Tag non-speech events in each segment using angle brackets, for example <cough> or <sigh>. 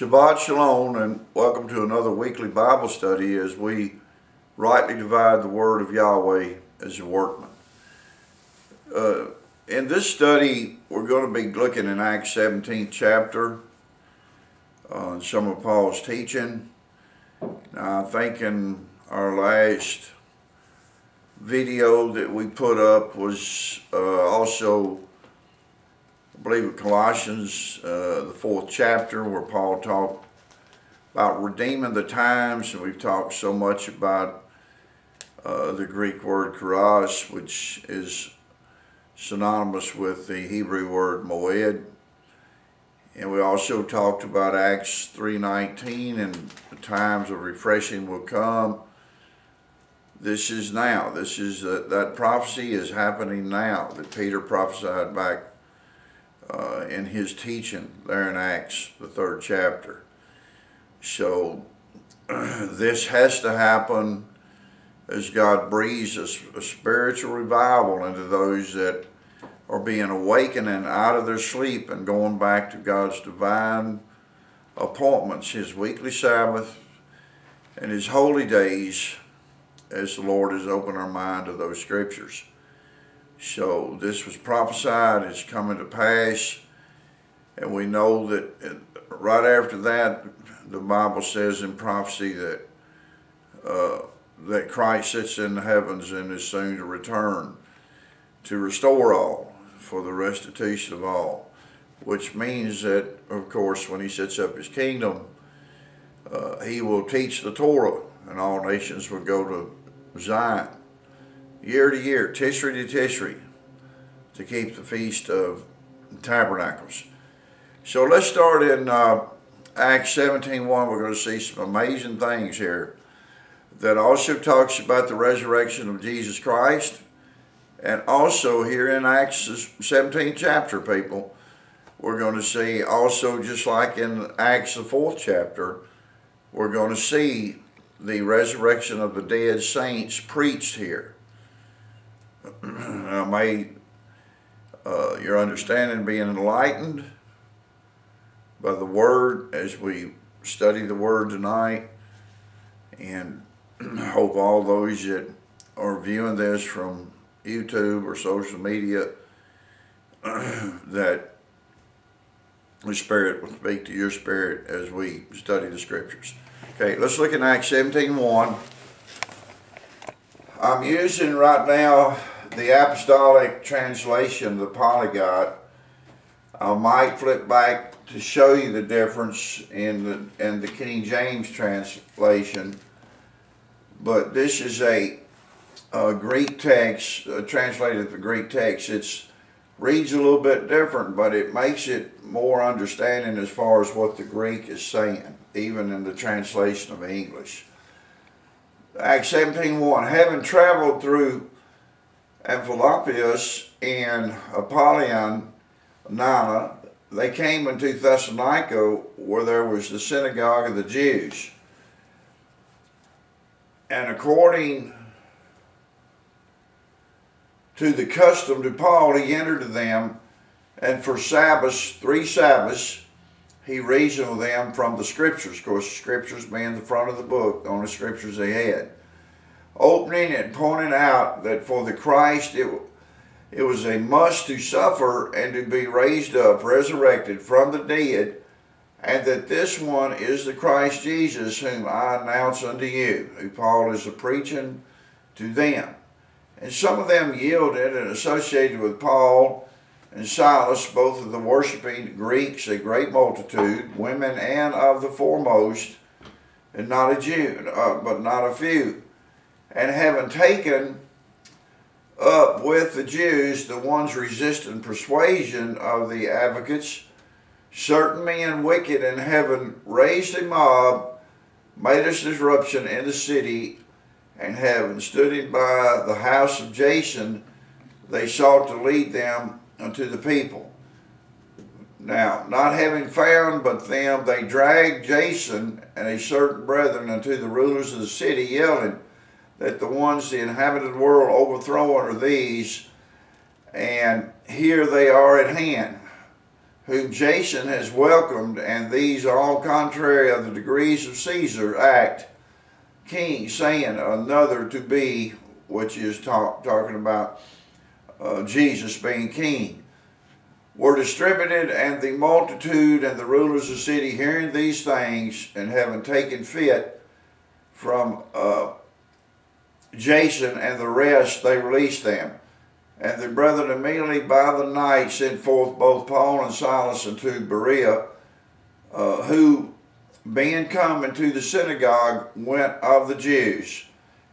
Shabbat Shalom and welcome to another weekly Bible study as we rightly divide the Word of Yahweh as a workman. Uh, in this study, we're going to be looking in Acts 17th chapter on some of Paul's teaching. Now, I think in our last video that we put up was uh, also I believe in Colossians, uh, the fourth chapter, where Paul talked about redeeming the times, and we've talked so much about uh, the Greek word kairos, which is synonymous with the Hebrew word moed. And we also talked about Acts 3.19 and the times of refreshing will come. This is now. This is uh, that prophecy is happening now that Peter prophesied back uh, in his teaching there in Acts, the third chapter. So <clears throat> this has to happen as God breathes a, a, spiritual revival into those that are being awakening out of their sleep and going back to God's divine appointments, His weekly Sabbath and His holy days as the Lord has opened our mind to those scriptures. So this was prophesied, it's coming to pass, and we know that right after that, the Bible says in prophecy that uh, that Christ sits in the heavens and is soon to return to restore all for the restitution of all, which means that, of course, when he sets up his kingdom, uh, he will teach the Torah, and all nations will go to Zion year to year, Tishri to Tishri, to keep the Feast of Tabernacles. So let's start in uh, Acts 17.1. We're going to see some amazing things here that also talks about the resurrection of Jesus Christ. And also here in Acts 17 chapter, people, we're going to see also just like in Acts the fourth chapter, we're going to see the resurrection of the dead saints preached here. <clears throat> may uh, your understanding be enlightened by the Word as we study the Word tonight. And <clears throat> hope all those that are viewing this from YouTube or social media <clears throat> that the Spirit will speak to your spirit as we study the Scriptures. Okay, let's look at Acts 17.1. I'm using right now the apostolic translation, the polyglot. I might flip back to show you the difference in the, in the King James translation, but this is a, a Greek text, uh, translated the Greek text. It reads a little bit different, but it makes it more understanding as far as what the Greek is saying, even in the translation of English. Acts 17.1, having traveled through Amphipolis and Apollyon, Nana, they came into Thessalonica where there was the synagogue of the Jews. And according to the custom to Paul, he entered them, and for Sabbaths, three Sabbaths, he reasoned with them from the scriptures. Of course, the scriptures being the front of the book, the only scriptures they had. Opening and pointing out that for the Christ it it was a must to suffer and to be raised up, resurrected from the dead, and that this one is the Christ Jesus whom I announce unto you, who Paul is preaching to them. And some of them yielded and associated with Paul and Silas, both of the worshiping Greeks, a great multitude, women and of the foremost, and not a Jew, uh, but not a few. And having taken up with the Jews, the ones resisting persuasion of the advocates, certain men wicked in heaven raised a mob, made a disruption in the city, and having stood by the house of Jason, they sought to lead them unto the people. Now, not having found but them, they dragged Jason and a certain brethren unto the rulers of the city, yelling, that the ones the inhabited world overthrow are these, and here they are at hand, whom Jason has welcomed, and these are all contrary of the degrees of Caesar, act king, saying another to be, which is talk, talking about uh, Jesus being king, were distributed, and the multitude and the rulers of the city, hearing these things, and having taken fit from uh, Jason and the rest, they released them. And the brethren immediately by the night sent forth both Paul and Silas unto Berea, uh, who, being come into the synagogue, went of the Jews.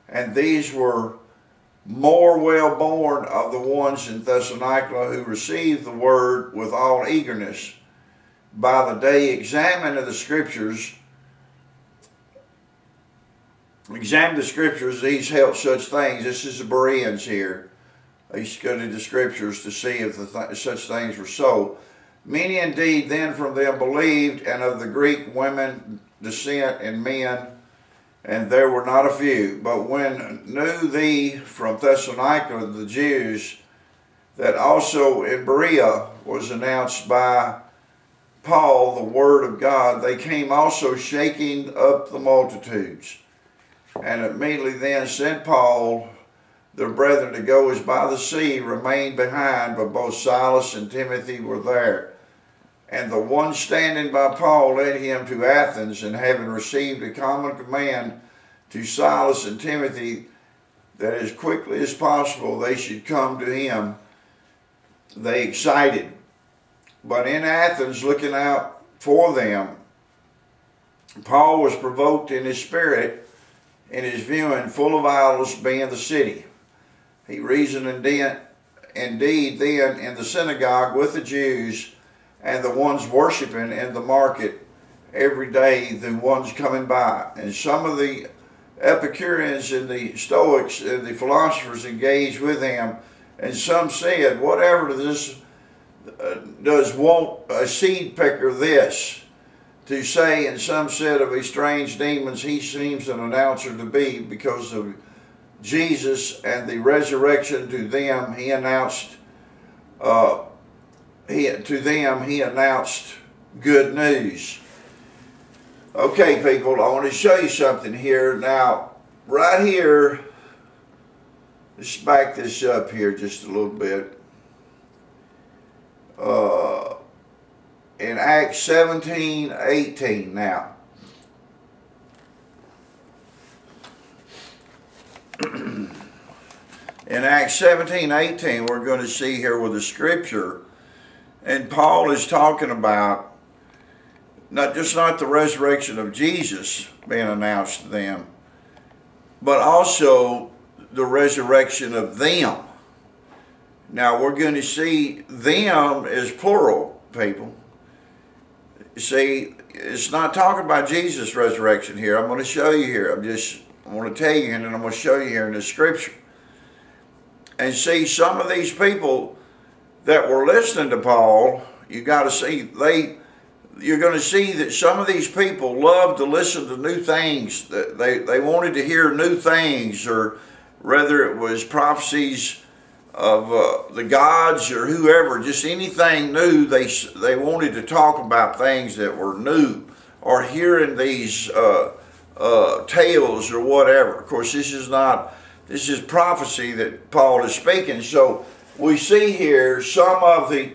And these were more well born of the ones in Thessalonica who received the word with all eagerness. By the day examined the scriptures, examine the scriptures, these held such things. This is the Bereans here. He studied the scriptures to see if th such things were so. Many indeed then from them believed, and of the Greek women descent and men, and there were not a few. But when knew thee from Thessalonica the Jews, that also in Berea was announced by Paul the word of God, they came also shaking up the multitudes. And immediately then sent Paul their brethren to go as by the sea remained behind, but both Silas and Timothy were there. And the one standing by Paul led him to Athens, and having received a common command to Silas and Timothy that as quickly as possible they should come to him, they excited. But in Athens, looking out for them, Paul was provoked in his spirit in his viewing, full of idols being the city. He reasoned indeed, indeed then in the synagogue with the Jews and the ones worshiping in the market every day, the ones coming by. And some of the Epicureans and the Stoics and the philosophers engaged with him, and some said, Whatever this uh, does want a seed picker this? To say, and some said of his strange demons, he seems an announcer to be because of Jesus and the resurrection to them, he announced, uh, he, to them, he announced good news. Okay, people, I want to show you something here. Now, right here, let's back this up here just a little bit. Uh, in Acts 17, 18 now. <clears throat> in Acts 17, 18, we're going to see here with the scripture, and Paul is talking about not just not the resurrection of Jesus being announced to them, but also the resurrection of them. Now we're going to see them as plural people. See, it's not talking about Jesus' resurrection here. I'm going to show you here. I'm just I want to tell you, and then I'm going to show you here in the scripture. And see, some of these people that were listening to Paul, you got to see, they, you're going to see that some of these people love to listen to new things. They, they wanted to hear new things, or whether it was prophecies of uh, the gods or whoever, just anything new, they, they wanted to talk about things that were new, or hearing these uh, uh, tales or whatever. Of course, this is not, this is prophecy that Paul is speaking. So we see here some of the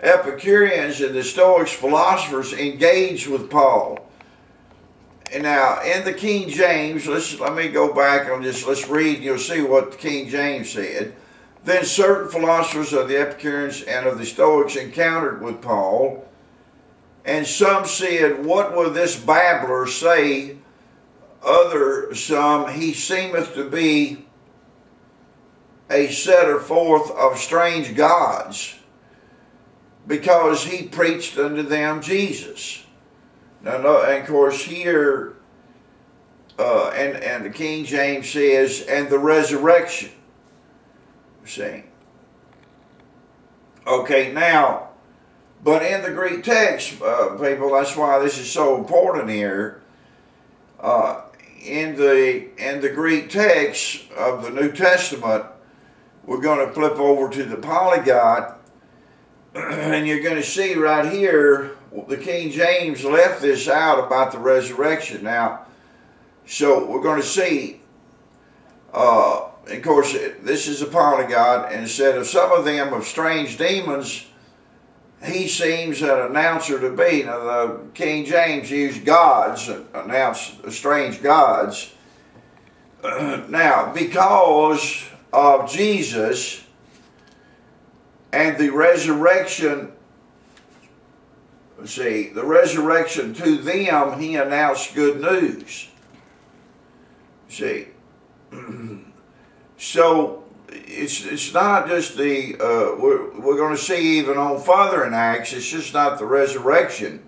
Epicureans and the Stoics philosophers engaged with Paul. And now in the King James, let's let me go back and just let's read and you'll see what the King James said. Then certain philosophers of the Epicureans and of the Stoics encountered with Paul, and some said, What will this babbler say other some, he seemeth to be a setter forth of strange gods, because he preached unto them Jesus. Now, and of course, here, uh, and, and the King James says, and the resurrection. See? Okay, now, but in the Greek text, uh, people, that's why this is so important here. Uh, in the in the Greek text of the New Testament, we're going to flip over to the polyglot. <clears throat> and you're going to see right here, the King James left this out about the resurrection. Now, so we're going to see, uh, of course, this is a polyglot, and said of some of them of strange demons, he seems an announcer to be. Now, the King James used gods, announced strange gods. <clears throat> now, because of Jesus and the resurrection, see, the resurrection to them, he announced good news. See, <clears throat> so it's it's not just the uh, we're we're going to see even on further in Acts. It's just not the resurrection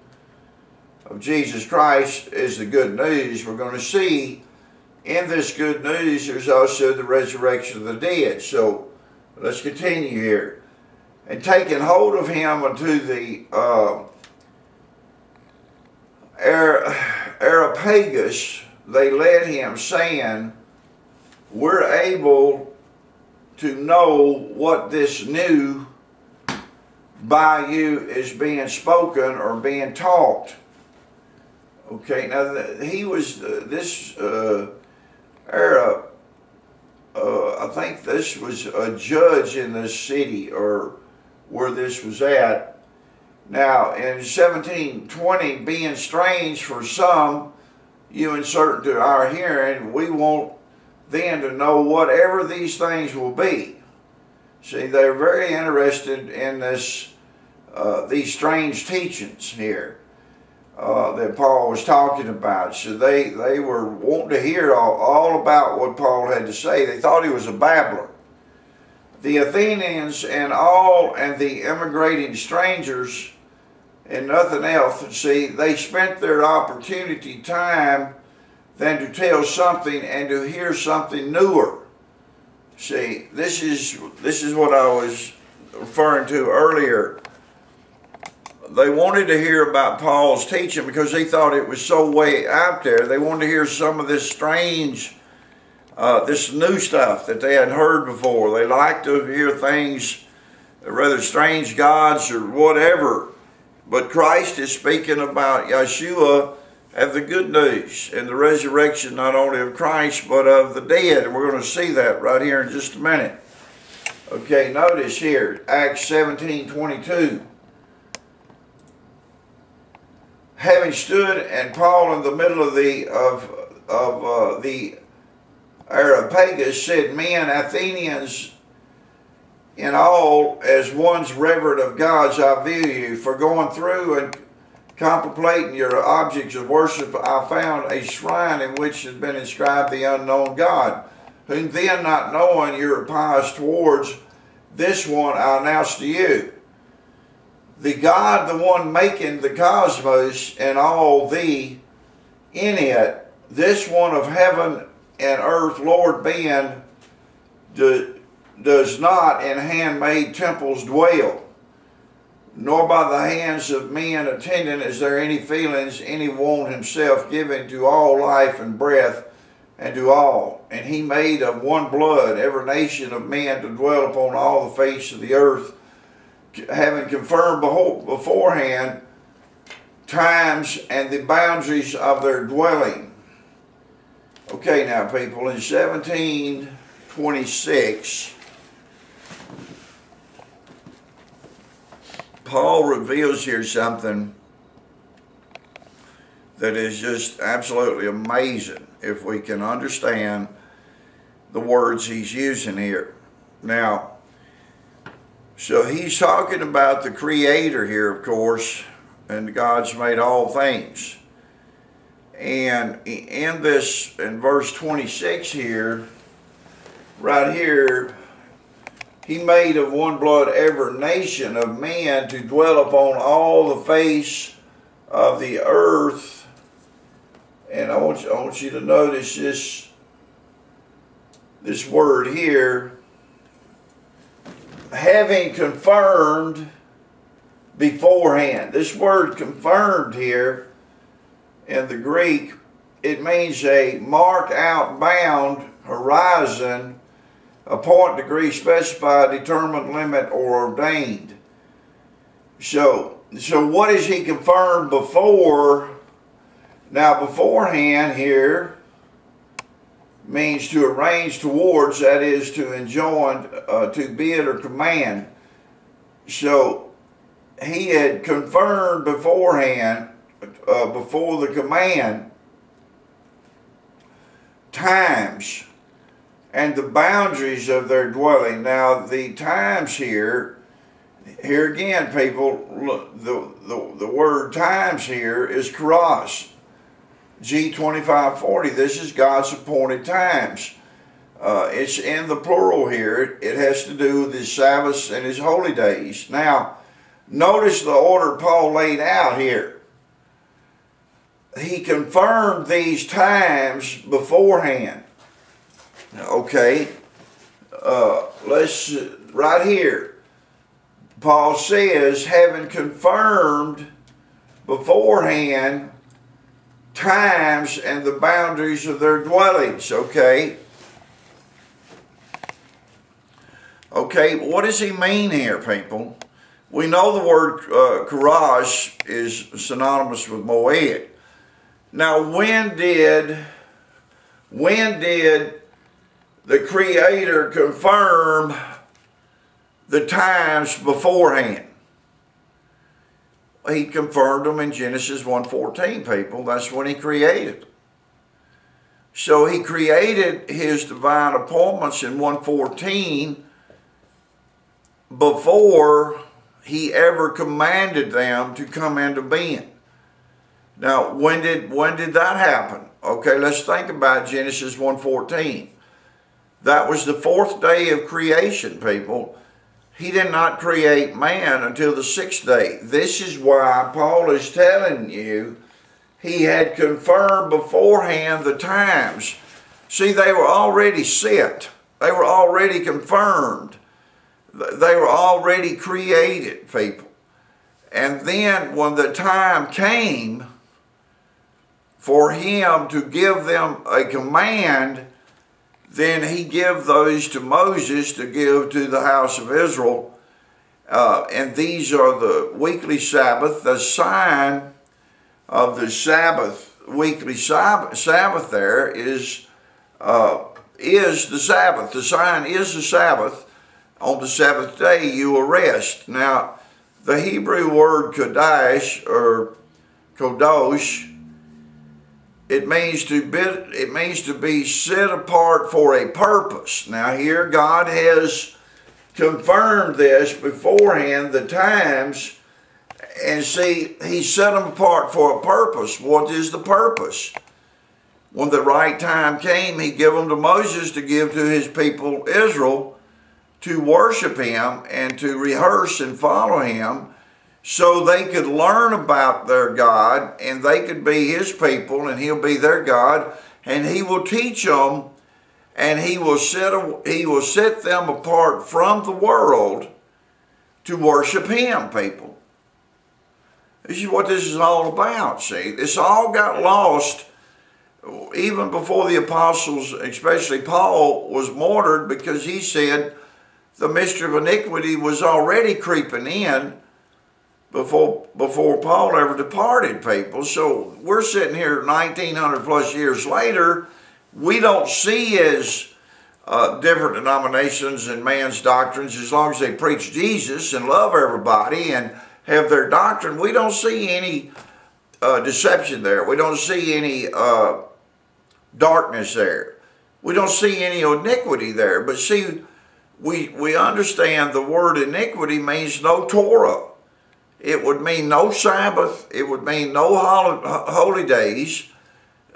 of Jesus Christ is the good news. We're going to see in this good news there's also the resurrection of the dead. So let's continue here. And taking hold of him unto the uh, Areopagus, they led him, saying, We're able to know what this new by you is being spoken or being taught. Okay, now he was, uh, this uh, era, uh, I think this was a judge in this city or where this was at now, in 1720, being strange for some, you insert to our hearing, we want then to know whatever these things will be. See, they're very interested in this, uh, these strange teachings here uh, that Paul was talking about. So they, they were wanting to hear all, all about what Paul had to say. They thought he was a babbler. The Athenians and all and the immigrating strangers and nothing else. See, they spent their opportunity time than to tell something and to hear something newer. See, this is this is what I was referring to earlier. They wanted to hear about Paul's teaching because they thought it was so way out there. They wanted to hear some of this strange, uh, this new stuff that they hadn't heard before. They liked to hear things, rather strange gods or whatever. But Christ is speaking about Yeshua and the good news and the resurrection not only of Christ but of the dead. And we're going to see that right here in just a minute. Okay, notice here, Acts 17, 22. Having stood and Paul in the middle of the of of uh, the Areopagus said, Men, Athenians, in all, as one's reverent of gods, I view you. For going through and contemplating your objects of worship, I found a shrine in which had been inscribed the unknown God, whom then not knowing you are pious towards, this one I announce to you. The God, the one making the cosmos and all thee in it, this one of heaven and earth, Lord being, does not in handmade temples dwell, nor by the hands of men attending is there any feelings, any one himself giving to all life and breath and to all. And he made of one blood every nation of men to dwell upon all the face of the earth, having confirmed beforehand times and the boundaries of their dwelling. Okay, now people, in 1726, Paul reveals here something that is just absolutely amazing if we can understand the words he's using here. Now, so he's talking about the Creator here, of course, and God's made all things. And in this, in verse 26 here, right here, he made of one blood every nation of men to dwell upon all the face of the earth. And I want you, I want you to notice this, this word here. Having confirmed beforehand. This word confirmed here in the Greek, it means a mark out bound horizon a point, degree, specified, determined, limit, or ordained. So, so what is he confirmed before? Now, beforehand here means to arrange towards, that is to enjoin, uh, to bid or command. So he had confirmed beforehand, uh, before the command, times and the boundaries of their dwelling. Now, the times here, here again, people, the, the, the word times here is kairos. G2540, this is God's appointed times. Uh, it's in the plural here. It has to do with his Sabbaths and his holy days. Now, notice the order Paul laid out here. He confirmed these times beforehand. Okay, uh, let's, right here, Paul says, having confirmed beforehand times and the boundaries of their dwellings, okay? Okay, what does he mean here, people? We know the word uh, kairos is synonymous with Moed. Now, when did, when did the Creator confirm the times beforehand? He confirmed them in Genesis 1.14, people. That's when he created So he created his divine appointments in 114 before he ever commanded them to come into being. Now, when did when did that happen? Okay, let's think about Genesis 1:14. That was the fourth day of creation, people. He did not create man until the sixth day. This is why Paul is telling you he had confirmed beforehand the times. See, they were already set. They were already confirmed. They were already created, people. And then when the time came for him to give them a command, then he gave those to Moses to give to the house of Israel. Uh, and these are the weekly Sabbath, the sign of the Sabbath, weekly Sabbath, Sabbath there is, uh, is the Sabbath. The sign is the Sabbath. On the seventh day you will rest. Now, the Hebrew word Kodesh or Kodosh it means to be it means to be set apart for a purpose. Now here God has confirmed this beforehand the times and see he set them apart for a purpose. What is the purpose? When the right time came, he gave them to Moses to give to his people Israel to worship him and to rehearse and follow him so they could learn about their God and they could be his people and he'll be their God and he will teach them and he will set he will set them apart from the world to worship him people. This is what this is all about see. This all got lost even before the apostles especially paul was martyred because he said the mystery of iniquity was already creeping in before before Paul ever departed people. So we're sitting here 1900 plus years later. We don't see as uh, different denominations and man's doctrines as long as they preach Jesus and love everybody and have their doctrine. We don't see any uh, deception there. We don't see any uh, darkness there. We don't see any iniquity there. But see, we, we understand the word iniquity means no Torah it would mean no Sabbath. It would mean no holy days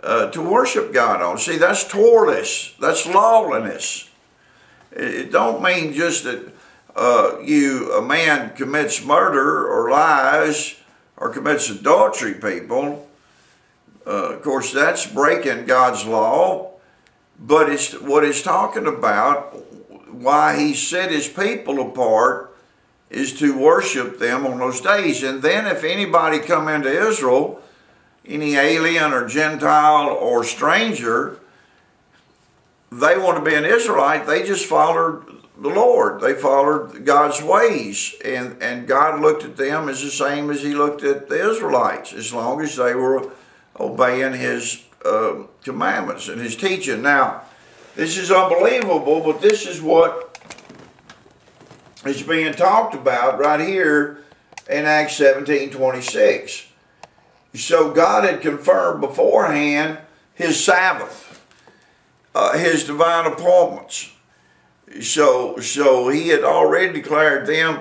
uh, to worship God on. See, that's Torless. That's lawlessness. It don't mean just that uh, you a man commits murder or lies or commits adultery, people. Uh, of course, that's breaking God's law. But it's what he's talking about. Why he set his people apart is to worship them on those days. And then if anybody come into Israel, any alien or Gentile or stranger, they want to be an Israelite, they just followed the Lord. They followed God's ways. And, and God looked at them as the same as he looked at the Israelites, as long as they were obeying his uh, commandments and his teaching. Now, this is unbelievable, but this is what is being talked about right here in Acts 17 26. So God had confirmed beforehand his Sabbath, uh, his divine appointments. So, so he had already declared them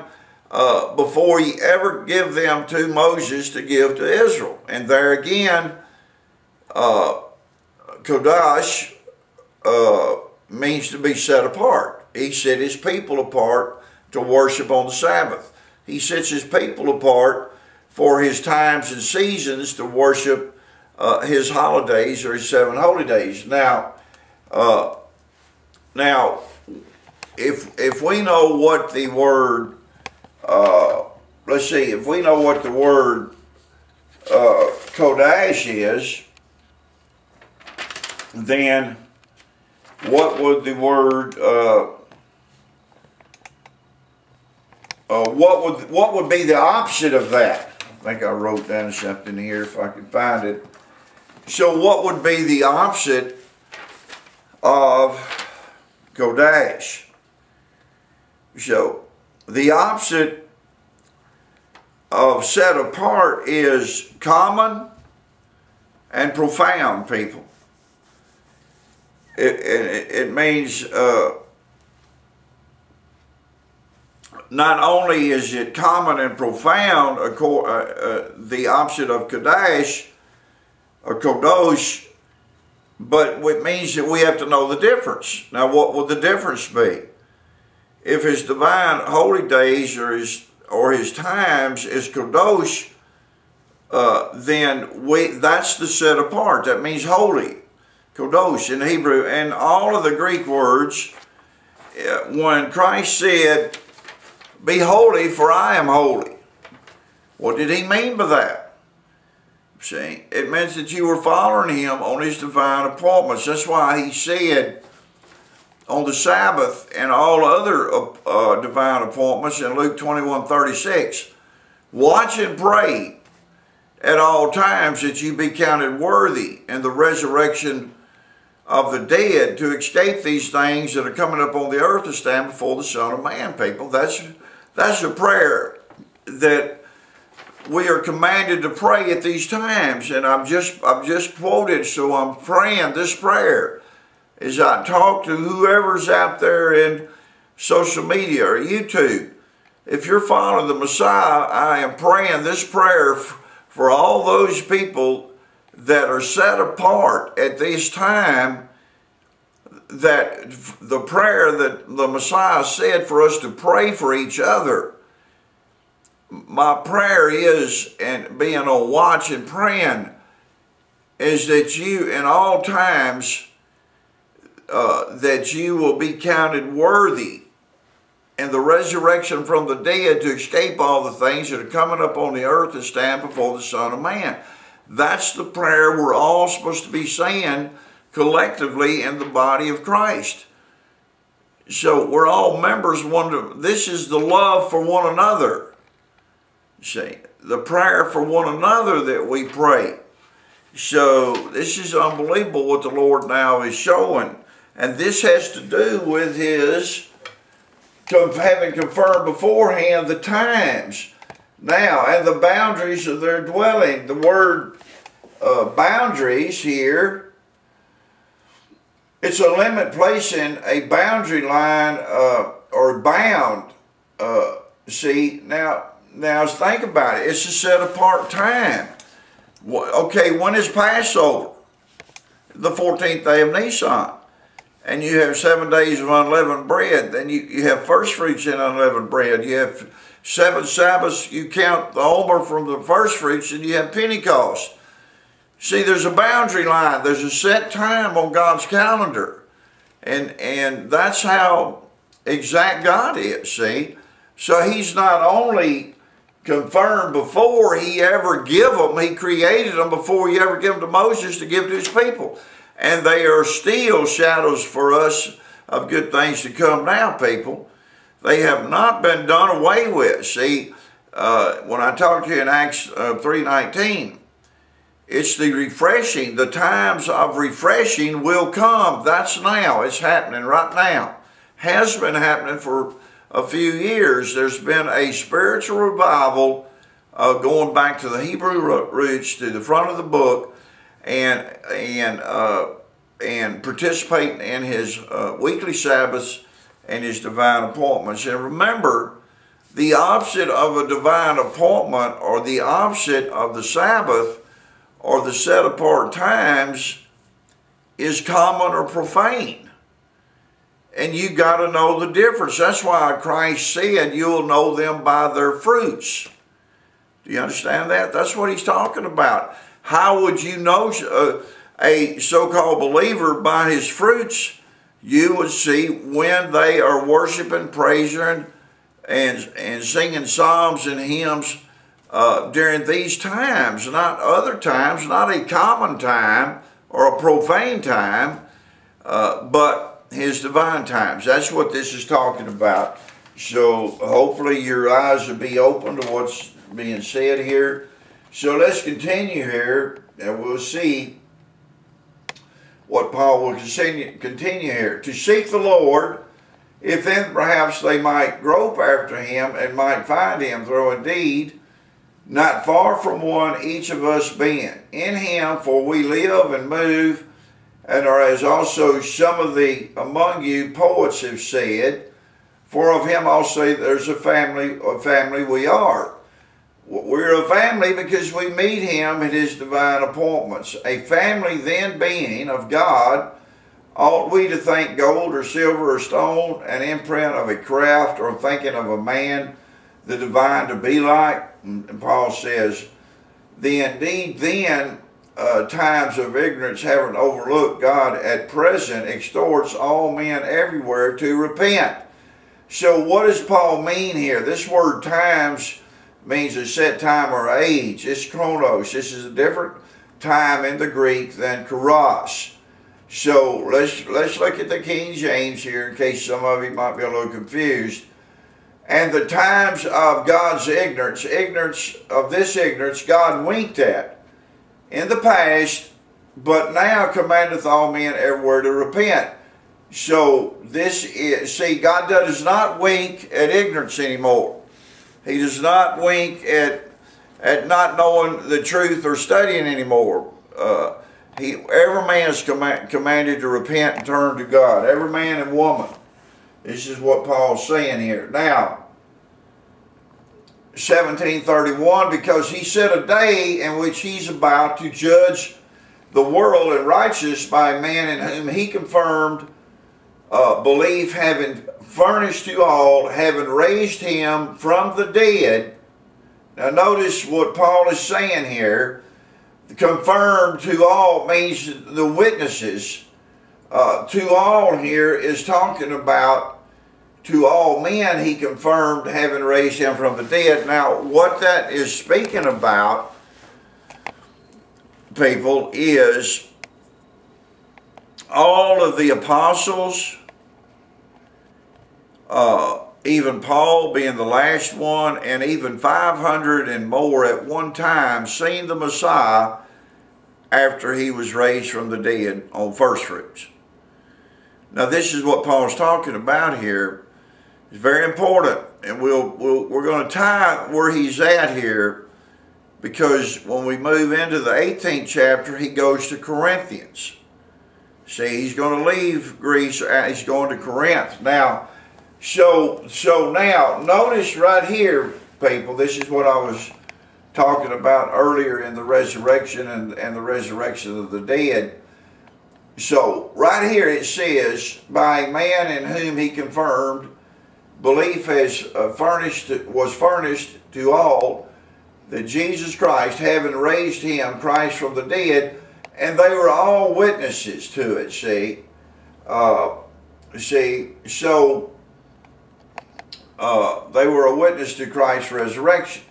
uh, before he ever give them to Moses to give to Israel. And there again, uh, Kodash uh, means to be set apart. He set his people apart to worship on the Sabbath. He sets his people apart for his times and seasons to worship uh, his holidays or his seven holy days. Now, uh, now, if if we know what the word, uh, let's see, if we know what the word uh, Kodash is, then what would the word uh, uh, what would what would be the opposite of that? I think I wrote down something here if I could find it. So what would be the opposite of Kodash? So the opposite of set apart is common and profound people it, it, it means uh, not only is it common and profound, uh, uh, the option of Kadash or Kodosh, but it means that we have to know the difference. Now, what would the difference be? If his divine holy days or his or his times is Kodosh, uh, then we that's the set apart. That means holy. Kodosh in Hebrew, and all of the Greek words, uh, when Christ said, Be holy, for I am holy. What did he mean by that? See, it meant that you were following him on his divine appointments. That's why he said on the Sabbath and all other uh, uh divine appointments in Luke 21 36, watch and pray at all times that you be counted worthy in the resurrection of the dead to escape these things that are coming up on the earth to stand before the Son of Man, people. That's, that's a prayer that we are commanded to pray at these times. And I'm just, I'm just quoted, so I'm praying this prayer as I talk to whoever's out there in social media or YouTube. If you're following the Messiah, I am praying this prayer for all those people that are set apart at this time that the prayer that the Messiah said for us to pray for each other. My prayer is, and being on watch and praying, is that you in all times uh, that you will be counted worthy in the resurrection from the dead to escape all the things that are coming up on the earth and stand before the Son of Man. That's the prayer we're all supposed to be saying collectively in the body of Christ. So we're all members. One. This is the love for one another. See, the prayer for one another that we pray. So this is unbelievable what the Lord now is showing. And this has to do with his having confirmed beforehand the times now, and the boundaries of their dwelling, the word uh, boundaries here, it's a limit placing a boundary line uh, or bound. Uh, see, now, now think about it. It's a set apart time. Okay, when is Passover? The 14th day of Nisan. And you have seven days of unleavened bread. Then you, you have first fruits in unleavened bread. You have seven Sabbaths, you count the Omer from the first fruits, and you have Pentecost. See, there's a boundary line. There's a set time on God's calendar. And, and that's how exact God is, see? So he's not only confirmed before he ever give them, he created them before he ever gave them to Moses to give to his people. And they are still shadows for us of good things to come now, people. They have not been done away with. See, uh, when I talked to you in Acts uh, 3.19, it's the refreshing. The times of refreshing will come. That's now. It's happening right now. Has been happening for a few years. There's been a spiritual revival uh, going back to the Hebrew roots, to the front of the book, and and uh, and participating in his uh, weekly Sabbaths and his divine appointments. And remember, the opposite of a divine appointment or the opposite of the Sabbath or the set apart times is common or profane. And you got to know the difference. That's why Christ said you'll know them by their fruits. Do you understand that? That's what he's talking about. How would you know uh, a so-called believer by his fruits? You would see when they are worshiping, praising, and, and singing psalms and hymns uh, during these times, not other times, not a common time or a profane time, uh, but his divine times. That's what this is talking about. So hopefully your eyes will be open to what's being said here. So let's continue here and we'll see what Paul will continue, continue here. To seek the Lord, if then perhaps they might grope after him and might find him, though indeed not far from one each of us being. In him, for we live and move, and are as also some of the among you poets have said, for of him also there's a family, a family we are. We're a family because we meet him at his divine appointments. A family then being of God, ought we to think gold or silver or stone, an imprint of a craft, or thinking of a man, the divine to be like? And Paul says, the indeed then uh, times of ignorance having overlooked God at present extorts all men everywhere to repent. So what does Paul mean here? This word times means a set time or age. It's chronos. This is a different time in the Greek than kairos. So let's let's look at the King James here in case some of you might be a little confused and the times of God's ignorance, ignorance of this ignorance, God winked at in the past, but now commandeth all men everywhere to repent. So this is, see, God does not wink at ignorance anymore. He does not wink at at not knowing the truth or studying anymore. Uh, he, every man is command, commanded to repent and turn to God. Every man and woman. This is what Paul's saying here. Now, 1731, because he set a day in which he's about to judge the world and righteous by a man in whom he confirmed uh, belief, having furnished to all, having raised him from the dead. Now notice what Paul is saying here. Confirmed to all means the witnesses uh, to all here is talking about to all men he confirmed having raised him from the dead. Now, what that is speaking about, people, is all of the apostles, uh, even Paul being the last one, and even 500 and more at one time, seen the Messiah after he was raised from the dead on first fruits. Now this is what Paul's talking about here. It's very important, and we'll, we'll we're going to tie where he's at here because when we move into the 18th chapter, he goes to Corinthians. See, he's going to leave Greece, uh, he's going to Corinth. Now, so, so now, notice right here, people, this is what I was talking about earlier in the resurrection and, and the resurrection of the dead. So, right here it says, by a man in whom he confirmed belief has uh, furnished was furnished to all that Jesus Christ, having raised him, Christ from the dead, and they were all witnesses to it. See, uh, see, so uh, they were a witness to Christ's resurrection.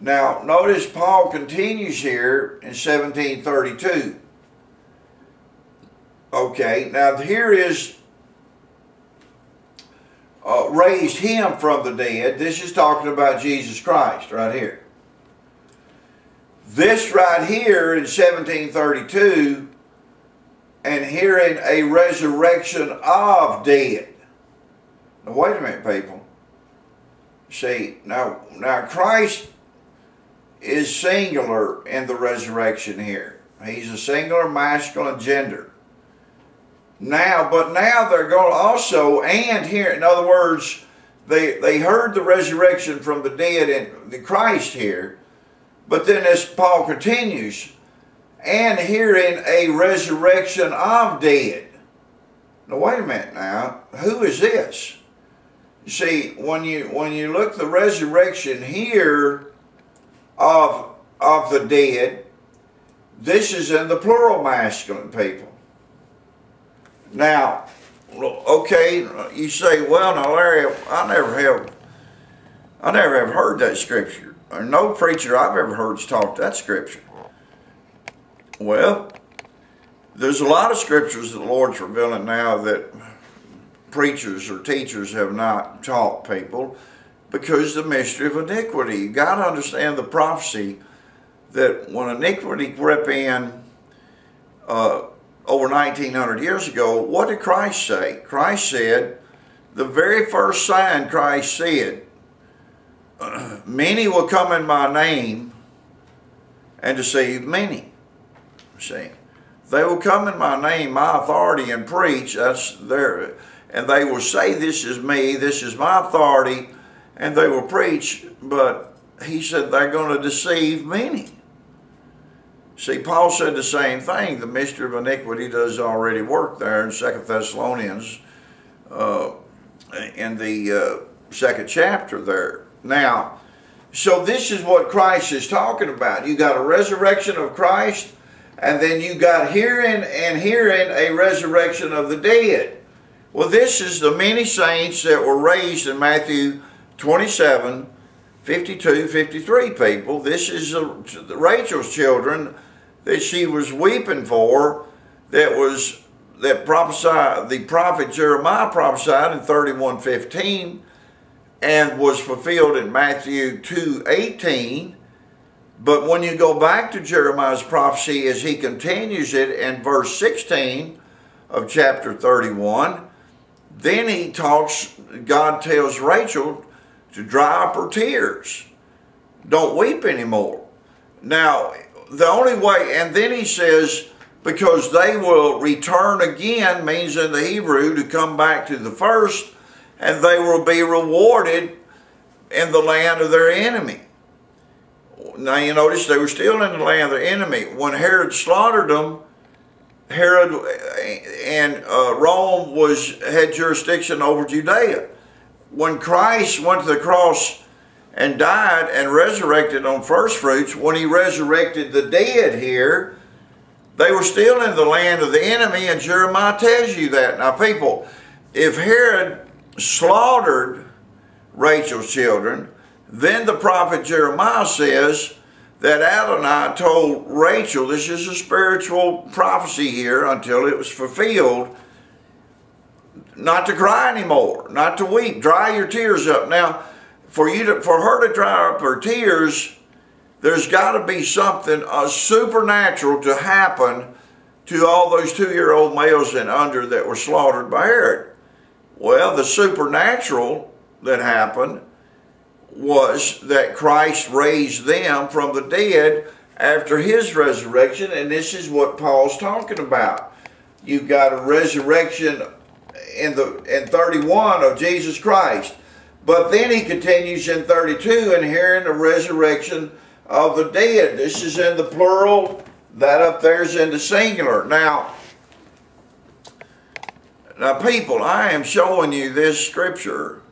Now, notice Paul continues here in 1732. Okay, now here is uh, raised him from the dead. This is talking about Jesus Christ right here. This right here in 1732 and hearing a resurrection of dead. Now wait a minute, people. See, now, now Christ is singular in the resurrection here. He's a singular masculine gender. Now, but now they're going to also, and here, in other words, they, they heard the resurrection from the dead in the Christ here, but then as Paul continues, and hearing a resurrection of dead. Now wait a minute now, who is this? You see, when you when you look the resurrection here of of the dead, this is in the plural masculine people. Now, okay, you say, well, now Larry, I never have, I never have heard that scripture. No preacher I've ever heard taught that scripture. Well, there's a lot of scriptures that the Lord's revealing now that preachers or teachers have not taught people because the mystery of iniquity. You got to understand the prophecy that when iniquity crept in uh, over 1900 years ago, what did Christ say? Christ said, the very first sign Christ said, <clears throat> many will come in my name and deceive many. See, they will come in my name, my authority, and preach. That's their, and they will say, "This is me. This is my authority," and they will preach. But he said they're going to deceive many. See, Paul said the same thing. The mystery of iniquity does already work there in Second Thessalonians, uh, in the uh, second chapter there. Now, so this is what Christ is talking about. You got a resurrection of Christ, and then you got hearing and hearing a resurrection of the dead. Well, this is the many saints that were raised in Matthew 27, 52, 53 people. This is Rachel's children that she was weeping for that was that prophesied the prophet Jeremiah prophesied in 31:15 and was fulfilled in Matthew 2:18 but when you go back to Jeremiah's prophecy as he continues it in verse 16 of chapter 31 then he talks God tells Rachel to dry up her tears don't weep anymore now the only way, and then he says, because they will return again, means in the Hebrew to come back to the first, and they will be rewarded in the land of their enemy. Now you notice they were still in the land of their enemy. When Herod slaughtered them, Herod and uh, Rome was had jurisdiction over Judea. When Christ went to the cross and died and resurrected on first fruits, when he resurrected the dead here, they were still in the land of the enemy, and Jeremiah tells you that. Now, people, if Herod slaughtered Rachel's children, then the prophet Jeremiah says that Adonai told Rachel, this is a spiritual prophecy here until it was fulfilled, not to cry anymore, not to weep, dry your tears up. Now, for you to, for her to dry up her tears, there's got to be something uh, supernatural to happen to all those two-year-old males and under that were slaughtered by Herod. Well, the supernatural that happened was that Christ raised them from the dead after his resurrection, and this is what Paul's talking about. You've got a resurrection in the in 31 of Jesus Christ. But then he continues in 32 and hearing the resurrection of the dead. This is in the plural. That up there is in the singular. Now, now people, I am showing you this scripture.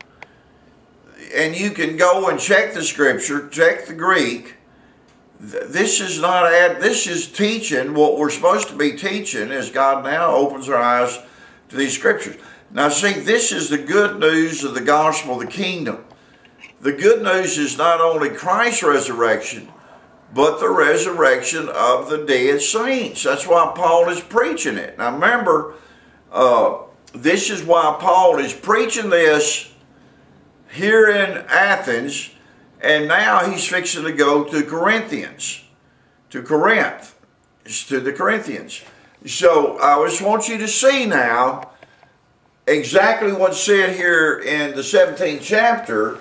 And you can go and check the scripture, check the Greek. This is not ad, this is teaching what we're supposed to be teaching as God now opens our eyes to these scriptures. Now, see, this is the good news of the gospel of the kingdom. The good news is not only Christ's resurrection, but the resurrection of the dead saints. That's why Paul is preaching it. Now, remember, uh, this is why Paul is preaching this here in Athens, and now he's fixing to go to Corinthians, to Corinth, to the Corinthians. So I just want you to see now exactly what's said here in the 17th chapter.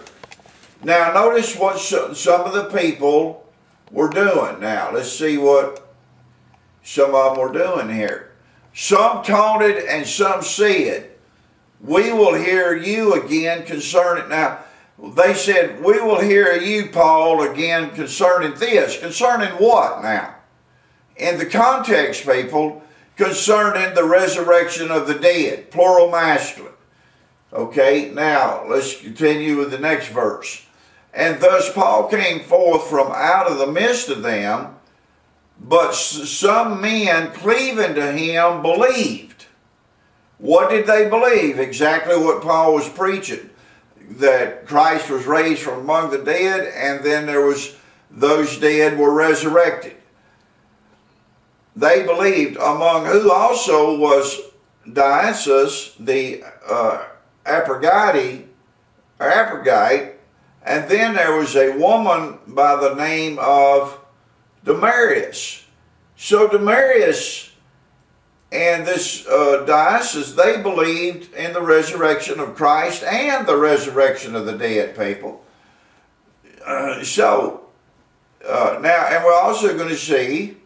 Now notice what some of the people were doing. Now let's see what some of them were doing here. Some taunted and some said, we will hear you again concerning, now they said, we will hear you, Paul, again concerning this. Concerning what now? In the context, people, concerning the resurrection of the dead, plural masculine. Okay, now let's continue with the next verse. And thus Paul came forth from out of the midst of them, but some men cleaving to him believed. What did they believe? Exactly what Paul was preaching. That Christ was raised from among the dead, and then there was those dead were resurrected they believed, among who also was Dionysius the uh, Areopagite, and then there was a woman by the name of Damaris. So Damaris and this uh, they believed in the resurrection of Christ and the resurrection of the dead people. Uh, so, uh, now, and we're also going to see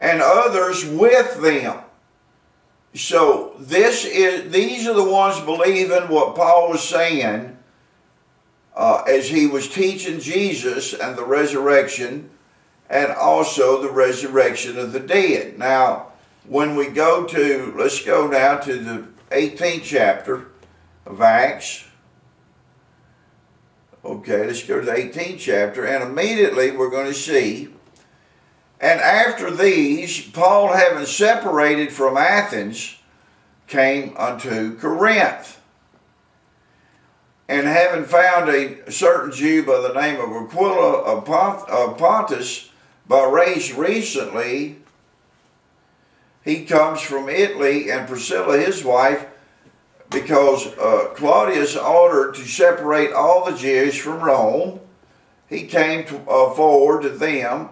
and others with them. So this is these are the ones believing what Paul was saying uh, as he was teaching Jesus and the resurrection and also the resurrection of the dead. Now, when we go to, let's go now to the 18th chapter of Acts. Okay, let's go to the 18th chapter, and immediately we're going to see and after these, Paul, having separated from Athens, came unto Corinth. And having found a certain Jew by the name of Aquila of Pontus, by race recently, he comes from Italy, and Priscilla, his wife, because uh, Claudius ordered to separate all the Jews from Rome, he came to, uh, forward to them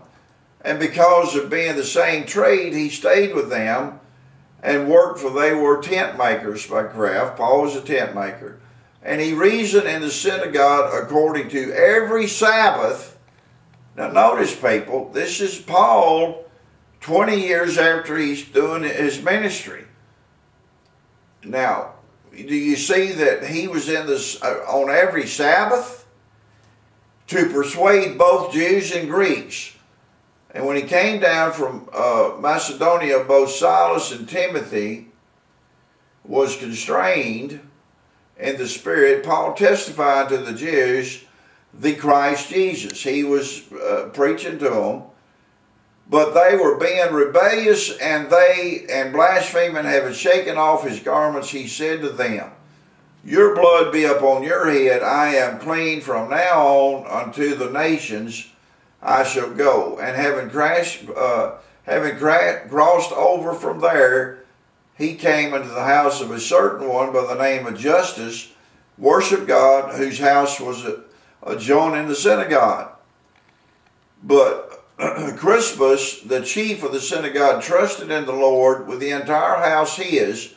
and because of being the same trade, he stayed with them and worked for they were tent makers by craft. Paul was a tent maker. And he reasoned in the synagogue according to every Sabbath. Now notice people, this is Paul 20 years after he's doing his ministry. Now, do you see that he was in this uh, on every Sabbath to persuade both Jews and Greeks? And when he came down from uh, Macedonia, both Silas and Timothy was constrained in the Spirit. Paul testified to the Jews the Christ Jesus. He was uh, preaching to them. But they were being rebellious and they and blaspheming, having shaken off his garments, he said to them, Your blood be upon your head. I am clean from now on unto the nations I shall go. And having crashed, uh, having crossed over from there, he came into the house of a certain one by the name of Justus, worship God, whose house was adjoining the synagogue. But <clears throat> Crispus, the chief of the synagogue, trusted in the Lord with the entire house his,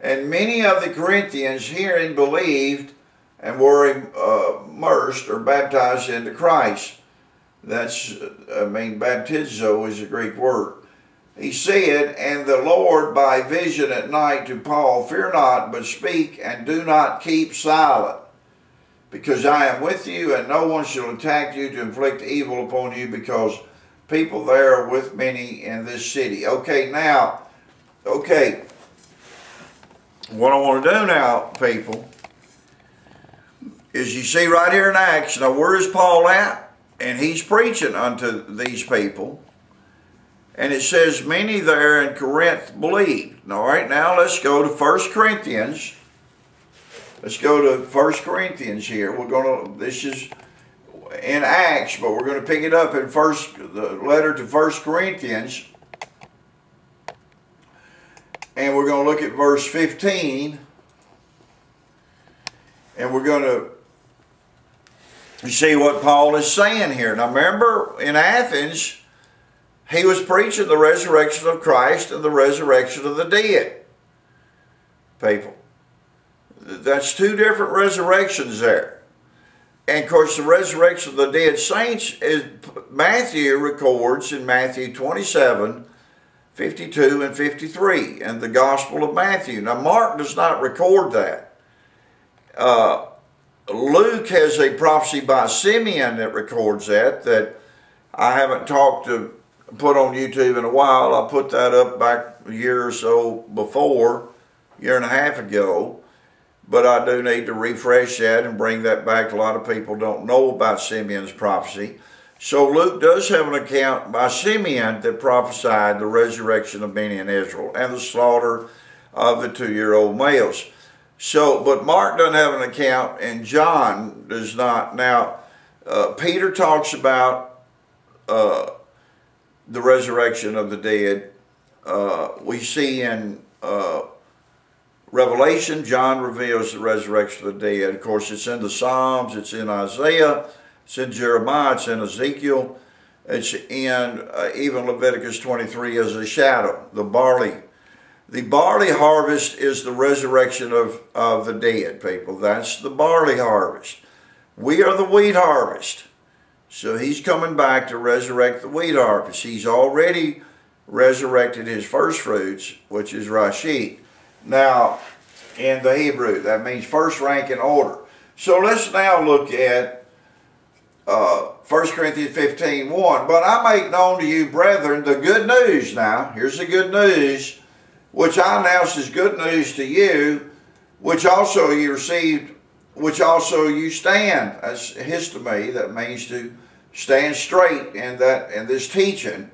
and many of the Corinthians hearing believed and were uh, immersed or baptized into Christ. That's, I mean, baptizo is a Greek word. He said, And the Lord by vision at night to Paul, Fear not, but speak, and do not keep silent, because I am with you, and no one shall attack you to inflict evil upon you, because people there are with many in this city. Okay, now, okay, what I want to do now, people, is you see right here in Acts, now where is Paul at? And he's preaching unto these people. And it says, many there in Corinth believed. All right, now let's go to First Corinthians. Let's go to First Corinthians here. We're going to, this is in Acts, but we're going to pick it up in first the letter to First Corinthians. And we're going to look at verse 15. And we're going to see what Paul is saying here. Now remember, in Athens, he was preaching the resurrection of Christ and the resurrection of the dead. People. That's two different resurrections there. And of course, the resurrection of the dead saints is Matthew records in Matthew 27, 52 and 53, and the Gospel of Matthew. Now, Mark does not record that. Uh, Luke has a prophecy by Simeon that records that, that I haven't talked to put on YouTube in a while. I put that up back a year or so before, year and a half ago but I do need to refresh that and bring that back. A lot of people don't know about Simeon's prophecy. So Luke does have an account by Simeon that prophesied the resurrection of many in Israel and the slaughter of the two-year-old males. So, but Mark doesn't have an account, and John does not. Now, uh, Peter talks about uh, the resurrection of the dead. Uh, we see in uh, Revelation, John reveals the resurrection of the dead. Of course, it's in the Psalms, it's in Isaiah, it's in Jeremiah, it's in Ezekiel, it's in uh, even Leviticus 23 as a shadow, the barley. The barley harvest is the resurrection of, of the dead, people. That's the barley harvest. We are the wheat harvest. So he's coming back to resurrect the wheat harvest. He's already resurrected his first fruits, which is Reshit. Now, in the Hebrew, that means first rank in order. So let's now look at uh, 1 Corinthians 15, 1. But I make known to you, brethren, the good news now. Here's the good news, which I announce as good news to you, which also you received, which also you stand. As histemi, that means to stand straight in that in this teaching.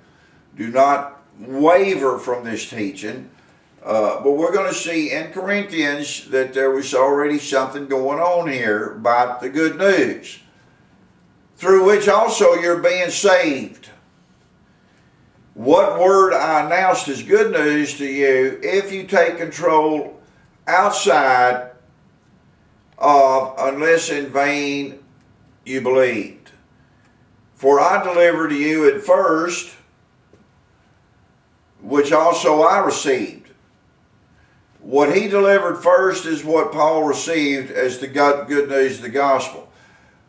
Do not waver from this teaching uh, but we're going to see in Corinthians that there was already something going on here about the good news, through which also you're being saved. What word I announced is good news to you if you take control outside of unless in vain you believed. For I delivered to you at first, which also I received what he delivered first is what Paul received as the good news of the gospel.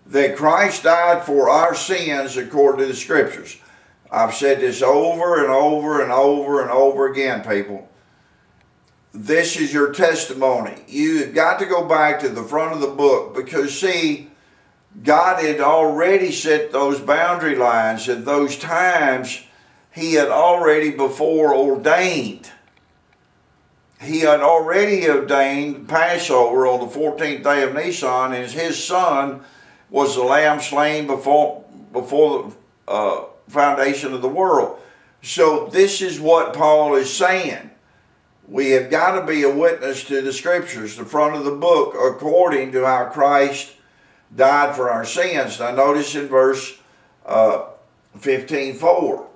That Christ died for our sins according to the scriptures. I've said this over and over and over and over again, people. This is your testimony. You've got to go back to the front of the book because, see, God had already set those boundary lines at those times He had already before ordained he had already ordained Passover on the 14th day of Nisan, and his son was the lamb slain before, before the uh, foundation of the world. So this is what Paul is saying. We have got to be a witness to the scriptures, the front of the book, according to how Christ died for our sins. Now notice in verse uh, 15, 4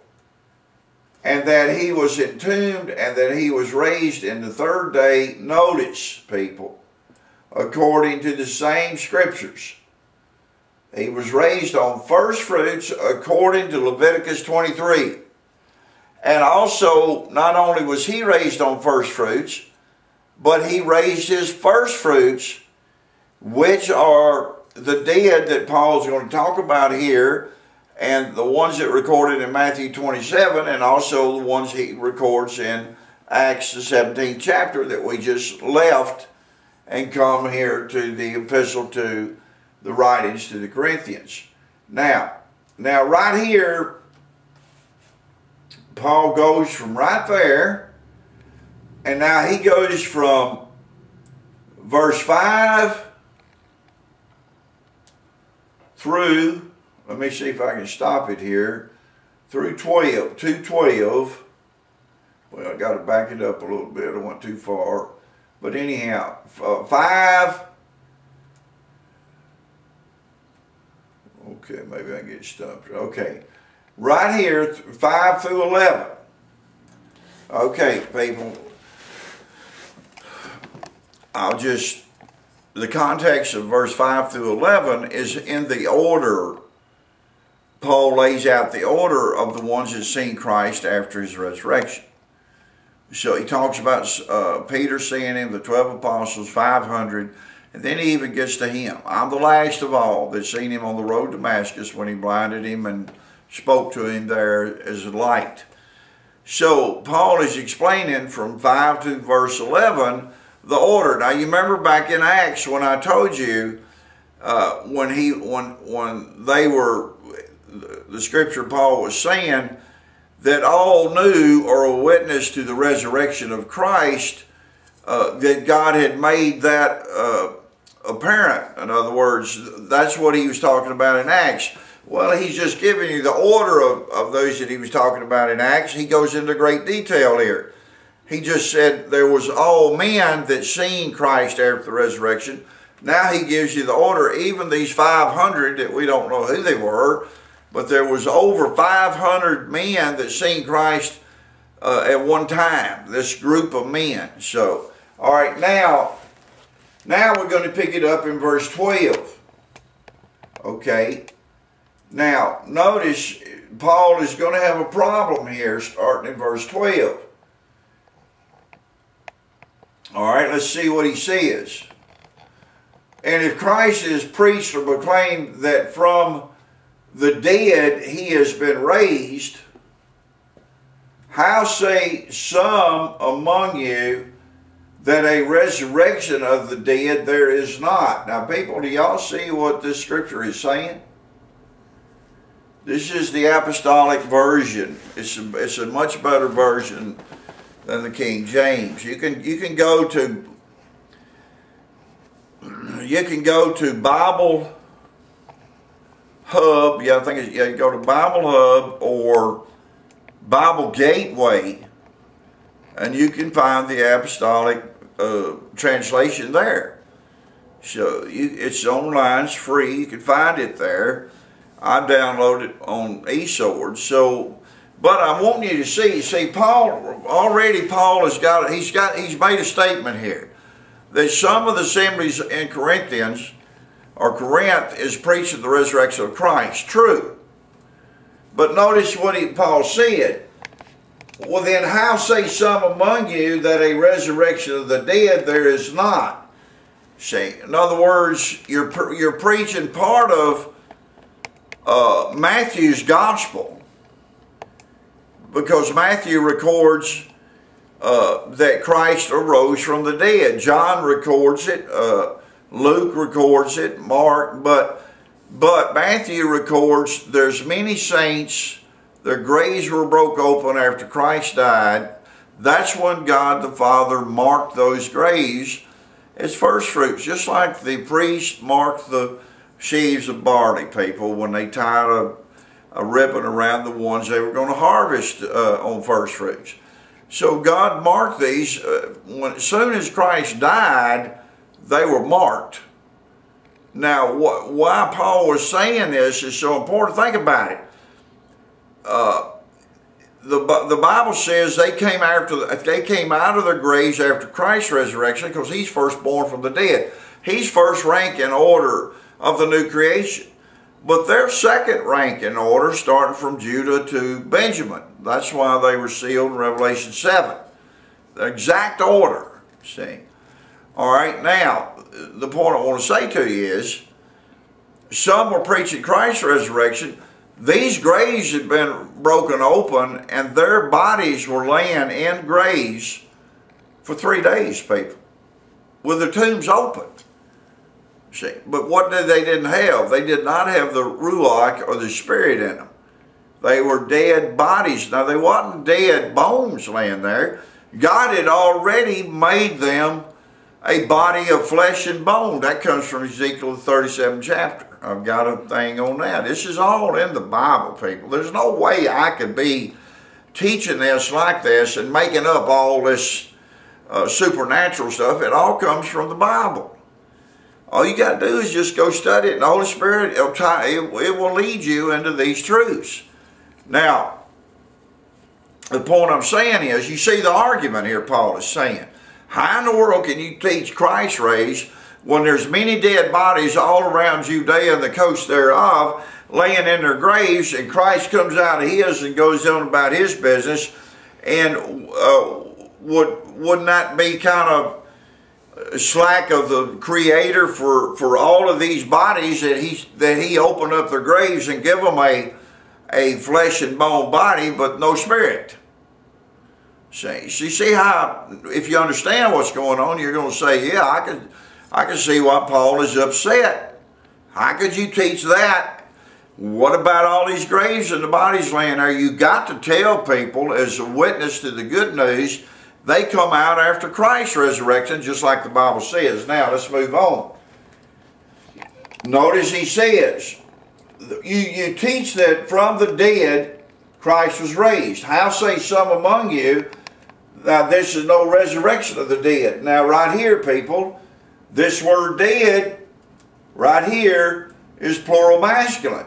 and that he was entombed and that he was raised in the third day. Notice, people, according to the same scriptures. He was raised on first fruits according to Leviticus 23. And also, not only was he raised on first fruits, but he raised his first fruits, which are the dead that Paul's going to talk about here and the ones that recorded in Matthew 27 and also the ones he records in Acts the 17th chapter that we just left and come here to the epistle to the writings to the Corinthians. Now, now right here, Paul goes from right there, and now he goes from verse 5 through let me see if I can stop it here, through 12, 212. Well, I got to back it up a little bit. I went too far. But anyhow, uh, 5. Okay, maybe I can get stumped. Okay. Right here, 5 through 11. Okay, people. I'll just the context of verse 5 through 11 is in the order. Paul lays out the order of the ones that seen Christ after his resurrection. So he talks about uh, Peter seeing him, the 12 apostles, 500, and then he even gets to him. I'm the last of all that seen him on the road to Damascus when he blinded him and spoke to him there as a light. So Paul is explaining from 5 to verse 11 the order. Now you remember back in Acts when I told you uh, when he when when they were the scripture Paul was saying that all knew or were witness to the resurrection of Christ uh, that God had made that uh, apparent. In other words, that's what he was talking about in Acts. Well, he's just giving you the order of, of those that he was talking about in Acts. He goes into great detail here. He just said there was all men that seen Christ after the resurrection. Now he gives you the order. Even these 500 that we don't know who they were, but there was over 500 men that seen Christ uh, at one time. This group of men. So, all right, now, now we're going to pick it up in verse 12. Okay. Now, notice Paul is going to have a problem here starting in verse 12. All right, let's see what he says. And if Christ is preached or proclaimed that from the dead he has been raised, how say some among you that a resurrection of the dead there is not? Now, people, do y'all see what this scripture is saying? This is the apostolic version. It's a, it's a much better version than the King James. You can you can go to you can go to Bible Hub. Yeah, I think it's, yeah. You go to Bible Hub or Bible Gateway, and you can find the apostolic uh, translation there. So you, it's online. It's free. You can find it there. I downloaded it on eSword. So but I want you to see, see, Paul, already Paul has got, he's got, he's made a statement here that some of the assemblies in Corinthians, or Corinth, is preaching the resurrection of Christ. True. But notice what he, Paul said. Well, then how say some among you that a resurrection of the dead there is not? See, in other words, you're, you're preaching part of uh, Matthew's gospel because Matthew records uh, that Christ arose from the dead. John records it. Uh, Luke records it. Mark, but but Matthew records there's many saints. Their graves were broke open after Christ died. That's when God the Father marked those graves as first fruits, just like the priest marked the sheaves of barley, people, when they tied a a ribbon around the ones they were going to harvest uh, on first fruits. So God marked these. Uh, when, as soon as Christ died, they were marked. Now, wh why Paul was saying this is so important. Think about it. The, the Bible says they came after they came out of their graves after Christ's resurrection because he's first born from the dead. He's first rank in order of the new creation. But their second rank in order starting from Judah to Benjamin. That's why they were sealed in Revelation 7. The exact order, see. All right, now, the point I want to say to you is, some were preaching Christ's resurrection. These graves had been broken open and their bodies were laying in graves for three days, people, with their tombs open. See, but what did they didn't have? They did not have the ruach or the spirit in them. They were dead bodies. Now they wasn't dead bones laying there. God had already made them a body of flesh and bone. That comes from Ezekiel the 37th chapter. I've got a thing on that. This is all in the Bible, people. There's no way I could be teaching this like this and making up all this uh, supernatural stuff. It all comes from the Bible. All you got to do is just go study it, and the Holy Spirit, it'll try, it, it will lead you into these truths. Now, the point I'm saying is, you see the argument here Paul is saying. How in the world can you teach Christ raised when there's many dead bodies all around Judea and the coast thereof, laying in their graves, and Christ comes out of his and goes on about his business, and uh, would wouldn't that be kind of slack of the Creator for for all of these bodies that he that he opened up their graves and give them a a flesh and bone body, but no spirit? See, see, see how if you understand what's going on, you're going to say, yeah, I can, I can see why Paul is upset. How could you teach that? What about all these graves and the bodies laying there? You got to tell people as a witness to the good news, they come out after Christ's resurrection, just like the Bible says. Now let's move on. Notice he says, you, you teach that from the dead Christ was raised. How say some among you now, this is no resurrection of the dead. Now, right here, people, this word dead, right here, is plural masculine.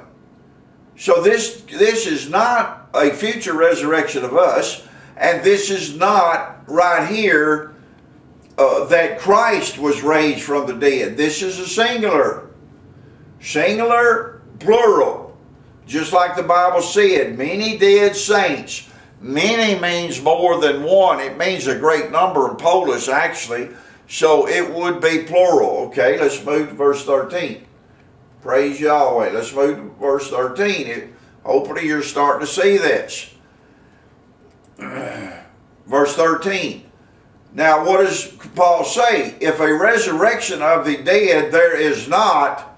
So this, this is not a future resurrection of us, and this is not right here uh, that Christ was raised from the dead. This is a singular. Singular, plural. Just like the Bible said, many dead saints Many means more than one. It means a great number in Polish, actually. So it would be plural. Okay, let's move to verse 13. Praise Yahweh. Let's move to verse 13. It, hopefully you're starting to see this. <clears throat> verse 13. Now, what does Paul say? If a resurrection of the dead there is not,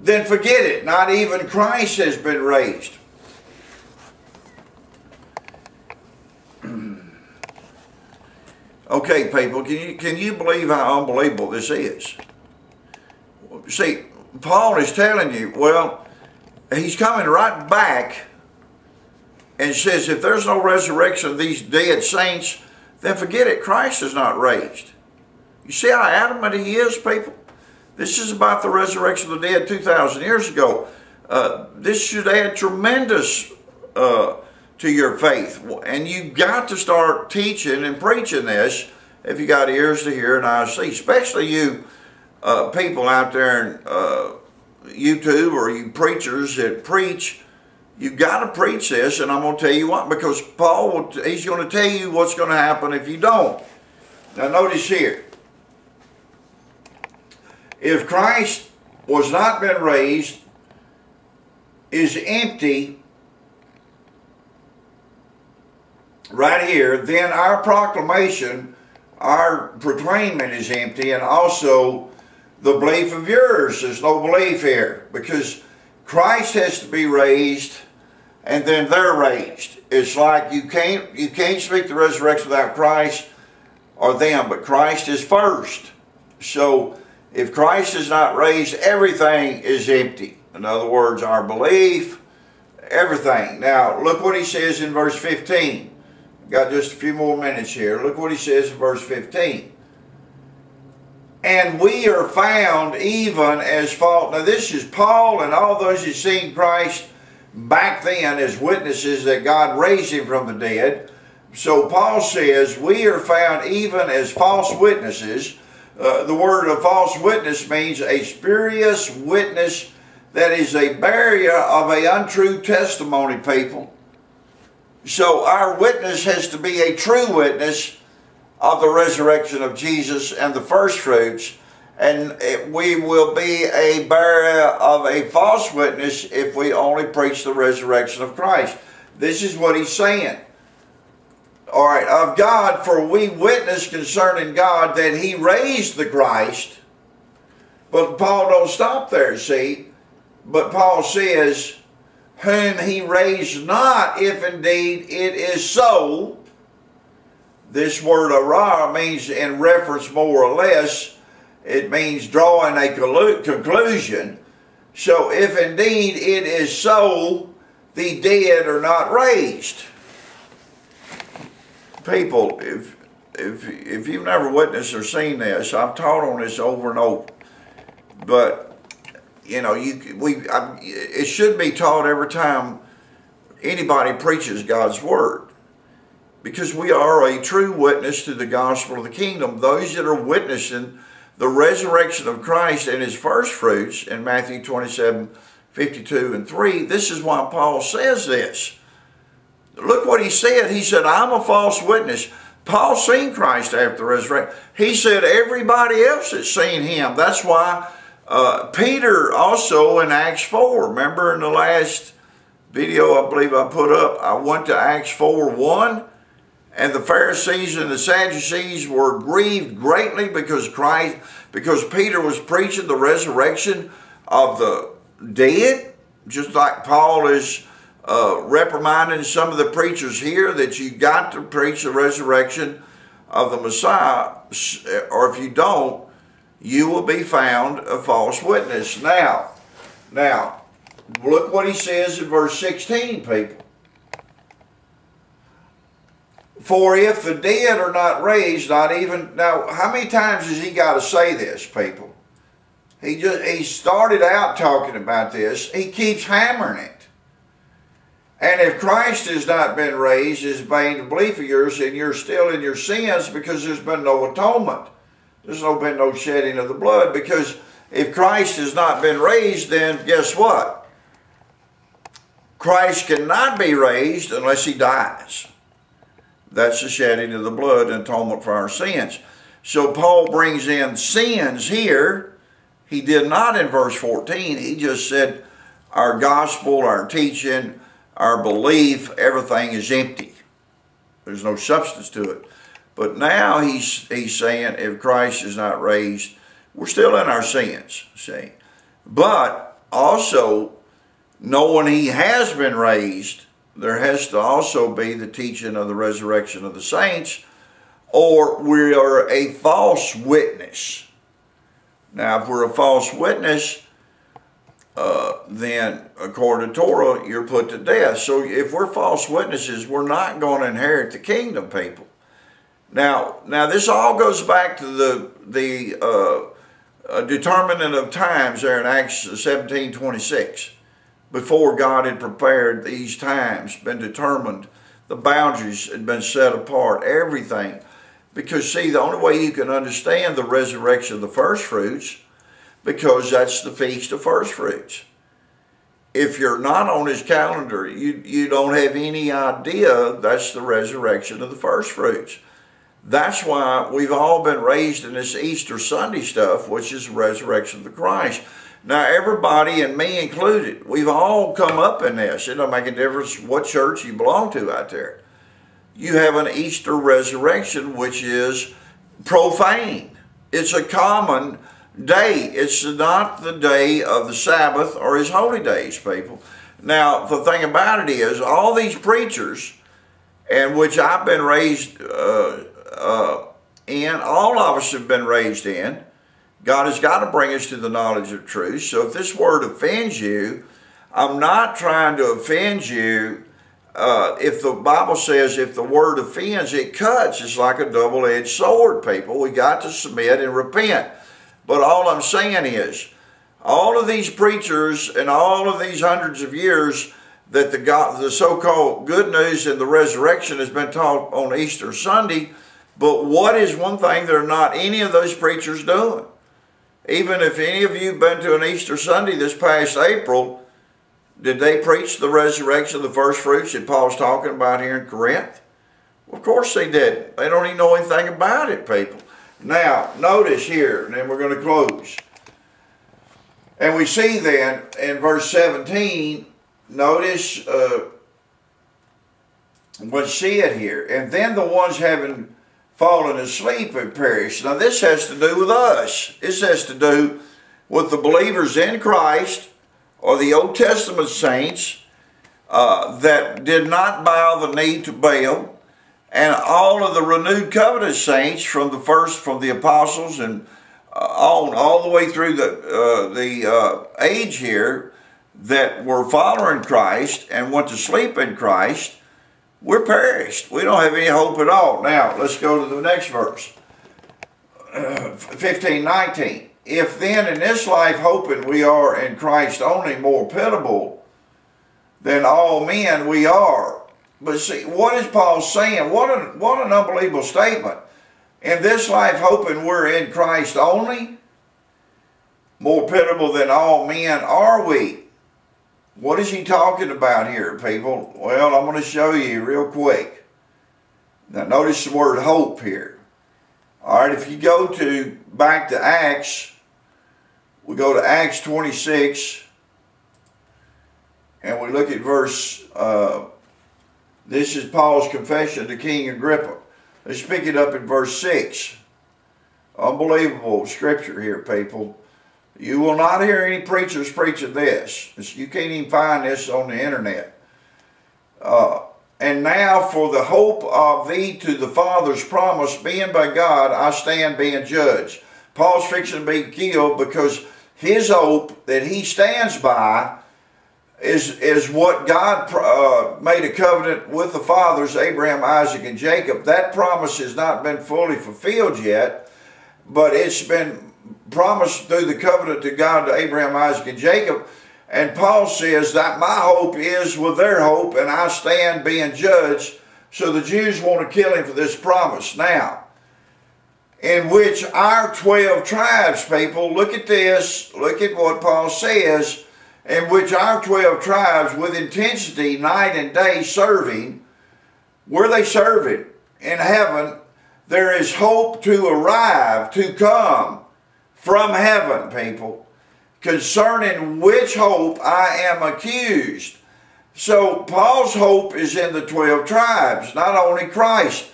then forget it. Not even Christ has been raised. Okay, people, can you, can you believe how unbelievable this is? See, Paul is telling you, well, he's coming right back and says, if there's no resurrection of these dead saints, then forget it. Christ is not raised. You see how adamant he is, people? This is about the resurrection of the dead 2,000 years ago. Uh, this should add tremendous uh, to your faith. And you got to start teaching and preaching this if you got ears to hear and eyes to see, especially you uh, people out there in uh, YouTube or you preachers that preach. You got to preach this, and I'm going to tell you what, because Paul, will, he's going to tell you what's going to happen if you don't. Now, notice here. If Christ was not been raised, is empty right here, then our proclamation, our proclaiming is empty, and also the belief of yours. There's no belief here because Christ has to be raised and then they're raised. It's like you can't you can't speak the resurrection without Christ or them, but Christ is first. So if Christ is not raised, everything is empty. In other words, our belief, everything. Now, look what he says in verse 15. Got just a few more minutes here. Look what he says in verse 15. And we are found even as fault. Now this is Paul and all those who seen Christ back then as witnesses that God raised him from the dead. So Paul says, we are found even as false witnesses. Uh, the word of false witness means a spurious witness that is a barrier of a untrue testimony, people. So our witness has to be a true witness of the resurrection of Jesus and the first fruits. And we will be a bearer of a false witness if we only preach the resurrection of Christ. This is what he's saying. All right, of God, for we witness concerning God that he raised the Christ. But Paul don't stop there, see. But Paul says, whom he raised not, if indeed it is so. This word ara means in reference more or less, it means drawing a conclusion. So if indeed it is so, the dead are not raised. People, if if if you've never witnessed or seen this, I've taught on this over and over. But you know, you we I, it should be taught every time anybody preaches God's word, because we are a true witness to the gospel of the kingdom. Those that are witnessing the resurrection of Christ and his first fruits in Matthew 27, 52 and 3, this is why Paul says this. Look what he said. He said, I'm a false witness. Paul seen Christ after the resurrection. He said everybody else has seen him. That's why uh, Peter also in Acts 4, remember in the last video I believe I put up, I went to Acts 4, 1, and the Pharisees and the Sadducees were grieved greatly because Christ, because Peter was preaching the resurrection of the dead, just like Paul is uh, reprimanding some of the preachers here that you got to preach the resurrection of the Messiah, or if you don't, you will be found a false witness. Now, now, look what he says in verse 16, people. For if the dead are not raised, not even now, how many times has he got to say this, people? He just he started out talking about this. He keeps hammering it. And if Christ has not been raised, it's vain to believe of yours, and you're still in your sins because there's been no atonement. There's no been no shedding of the blood because if Christ has not been raised, then guess what? Christ cannot be raised unless he dies. That's the shedding of the blood and atonement for our sins. So Paul brings in sins here. He did not in verse 14. He just said our gospel, our teaching, our belief, everything is empty. There's no substance to it. But now he's, he's saying if Christ is not raised, we're still in our sins, see. But also, knowing he has been raised, there has to also be the teaching of the resurrection of the saints, or we are a false witness. Now, if we're a false witness, uh, then according to Torah, you're put to death. So if we're false witnesses, we're not going to inherit the kingdom, people. Now, now this all goes back to the the uh, determinant of times there in Acts 17, 26 before God had prepared these times, been determined, the boundaries had been set apart, everything. Because, see, the only way you can understand the resurrection of the first fruits, because that's the feast of first fruits. If you're not on his calendar, you, you don't have any idea that's the resurrection of the first fruits. That's why we've all been raised in this Easter Sunday stuff, which is the resurrection of the Christ. Now, everybody, and me included, we've all come up in this. It don't make a difference what church you belong to out there. You have an Easter resurrection, which is profane. It's a common day. It's not the day of the Sabbath or his holy days, people. Now, the thing about it is, all these preachers, and which I've been raised uh, uh, in, all of us have been raised in, God has got to bring us to the knowledge of truth. So if this word offends you, I'm not trying to offend you. Uh, if the Bible says if the word offends, it cuts. It's like a double-edged sword, people. We got to submit and repent. But all I'm saying is, all of these preachers and all of these hundreds of years that the, the so-called good news and the resurrection has been taught on Easter Sunday, but what is one thing that are not any of those preachers doing? Even if any of you have been to an Easter Sunday this past April, did they preach the resurrection of the first fruits that Paul's talking about here in Corinth? Well, of course they didn't. They don't even know anything about it, people. Now, notice here, and then we're going to close. And we see then in verse 17, notice uh, what see it here. And then the ones having fallen asleep and perished. Now this has to do with us. This has to do with the believers in Christ or the Old Testament saints uh, that did not bow the knee to Baal and all of the renewed covenant saints from the first, from the apostles and uh, on all the way through the, uh, the uh, age here that were following Christ and went to sleep in Christ we're perished. We don't have any hope at all. Now, let's go to the next verse. Uh, <clears throat> 15, 19. If then in this life hoping we are in Christ only more pitiable than all men we are. But see, what is Paul saying? What an, what an unbelievable statement. in this life hoping we're in Christ only? More pitiable than all men are we? What is he talking about here, people? Well, I'm going to show you real quick. Now, notice the word hope here. All right, if you go to back to Acts, we go to Acts 26, and we look at verse. Uh, this is Paul's confession to King Agrippa. Let's pick it up in verse 6. Unbelievable scripture here, people. You will not hear any preachers preaching this. You can't even find this on the internet. Uh, and now for the hope of thee to the Father's promise, being by God, I stand being judged. Paul's fixing to be killed because his hope that he stands by is, is what God uh, made a covenant with the fathers, Abraham, Isaac, and Jacob. That promise has not been fully fulfilled yet, but it's been promised through the covenant to God to Abraham, Isaac, and Jacob. And Paul says that my hope is with their hope, and I stand being judged. So the Jews want to kill him for this promise. Now, in which our 12 tribes, people, look at this, look at what Paul says, in which our 12 tribes, with intensity, night and day serving, where they serving? In heaven, there is hope to arrive, to come from heaven, people, concerning which hope I am accused. So Paul's hope is in the 12 tribes, not only Christ,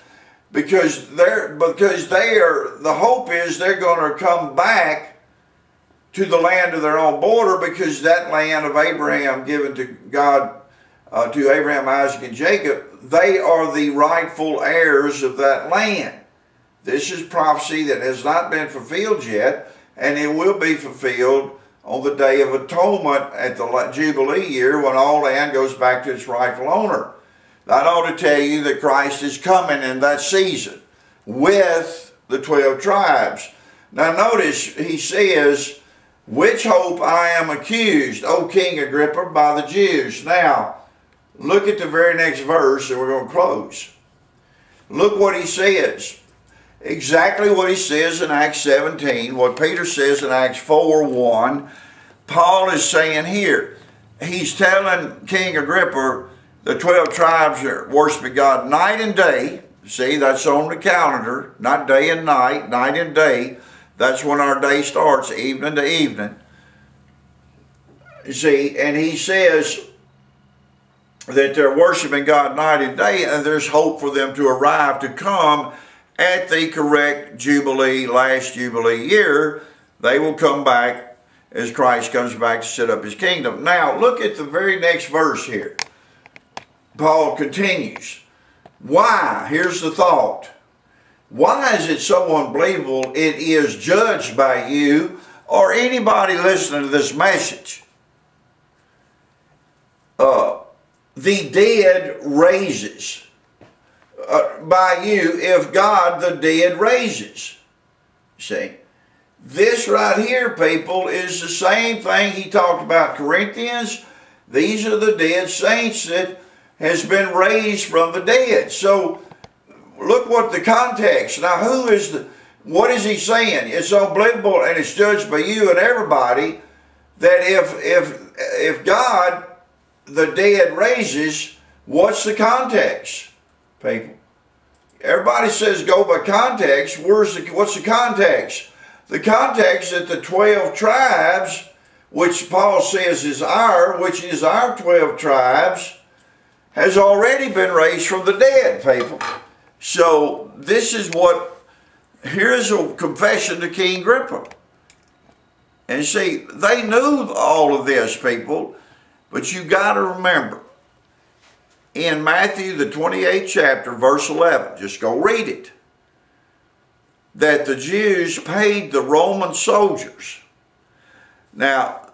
because they're because they are the hope is they're going to come back to the land of their own border because that land of Abraham given to God uh, to Abraham, Isaac, and Jacob, they are the rightful heirs of that land. This is prophecy that has not been fulfilled yet, and it will be fulfilled on the Day of Atonement at the Jubilee year when all land goes back to its rightful owner. That ought to tell you that Christ is coming in that season with the 12 tribes. Now notice he says, which hope I am accused, O King Agrippa, by the Jews. Now, look at the very next verse and we're going to close. Look what he says exactly what he says in Acts 17, what Peter says in Acts 4 1. Paul is saying here, he's telling King Agrippa the 12 tribes are worshiping God night and day. See, that's on the calendar, not day and night, night and day. That's when our day starts, evening to evening. See, and he says that they're worshiping God night and day, and there's hope for them to arrive to come at the correct Jubilee, last Jubilee year, they will come back as Christ comes back to set up his kingdom. Now, look at the very next verse here. Paul continues. Why? Here's the thought. Why is it so unbelievable it is judged by you or anybody listening to this message? Uh, the dead raises uh, by you if God the dead raises. See? This right here, people, is the same thing he talked about Corinthians. These are the dead saints that has been raised from the dead. So look what the context. Now who is the, what is he saying? It's unbelievable and it's judged by you and everybody that if, if, if God, the dead raises, what's the context, people? Everybody says go by context. Where's the, what's the context? The context that the 12 tribes, which Paul says is our, which is our 12 tribes, has already been raised from the dead, people. So this is what, here's a confession to King Agrippa. And see, they knew all of this, people, but you got to remember, in Matthew, the 28th chapter, verse 11. Just go read it. That the Jews paid the Roman soldiers. Now,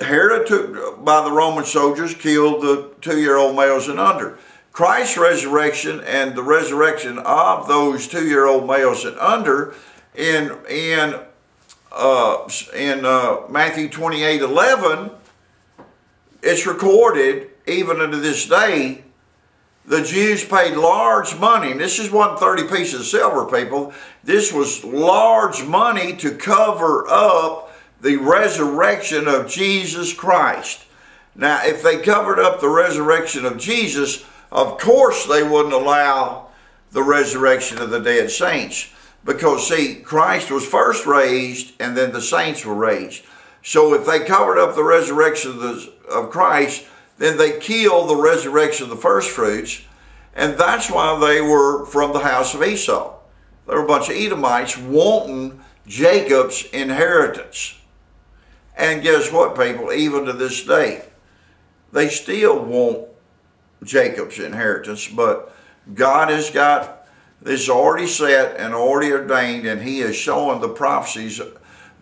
Herod took by the Roman soldiers killed the two-year-old males and under. Christ's resurrection and the resurrection of those two-year-old males and under in in uh, in uh, Matthew 28, 11, it's recorded even unto this day the Jews paid large money, and this is one 30 pieces of silver, people. This was large money to cover up the resurrection of Jesus Christ. Now, if they covered up the resurrection of Jesus, of course they wouldn't allow the resurrection of the dead saints. Because, see, Christ was first raised and then the saints were raised. So if they covered up the resurrection of, the, of Christ, then they killed the resurrection of the first fruits. And that's why they were from the house of Esau. They were a bunch of Edomites wanting Jacob's inheritance. And guess what, people? Even to this day, they still want Jacob's inheritance, but God has got this already set and already ordained, and He is showing the prophecies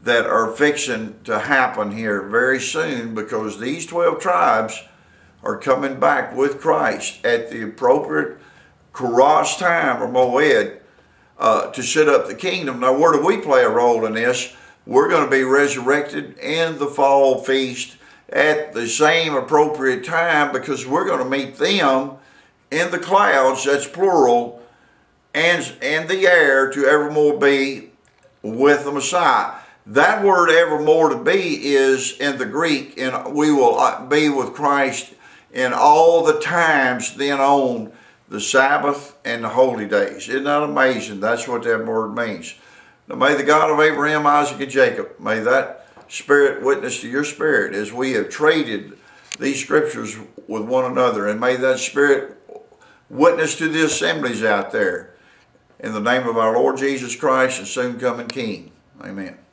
that are fixing to happen here very soon because these 12 tribes are coming back with Christ at the appropriate Kairos time or Moed uh, to set up the kingdom. Now, where do we play a role in this? We're going to be resurrected in the fall feast at the same appropriate time because we're going to meet them in the clouds, that's plural, and, and the air to evermore be with the Messiah. That word evermore to be is in the Greek, and we will uh, be with Christ in all the times then on the Sabbath and the holy days. Isn't that amazing? That's what that word means. Now may the God of Abraham, Isaac, and Jacob, may that spirit witness to your spirit as we have traded these scriptures with one another. And may that spirit witness to the assemblies out there. In the name of our Lord Jesus Christ and soon coming King. Amen.